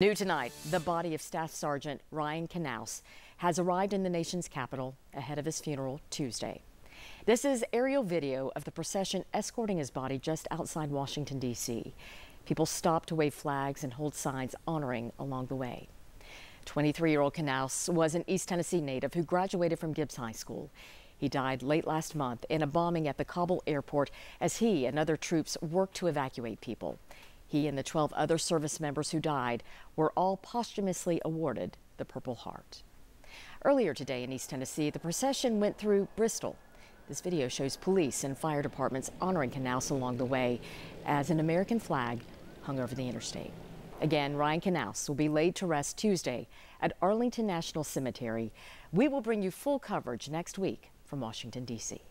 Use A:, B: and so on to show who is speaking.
A: New tonight, the body of Staff Sergeant Ryan Knauss has arrived in the nation's capital ahead of his funeral Tuesday. This is aerial video of the procession escorting his body just outside Washington, D.C. People stop to wave flags and hold signs honoring along the way. 23 year old Knauss was an East Tennessee native who graduated from Gibbs High School. He died late last month in a bombing at the Kabul airport as he and other troops worked to evacuate people. He and the 12 other service members who died were all posthumously awarded the Purple Heart. Earlier today in East Tennessee, the procession went through Bristol. This video shows police and fire departments honoring Knauss along the way as an American flag hung over the interstate. Again, Ryan Knauss will be laid to rest Tuesday at Arlington National Cemetery. We will bring you full coverage next week from Washington, D.C.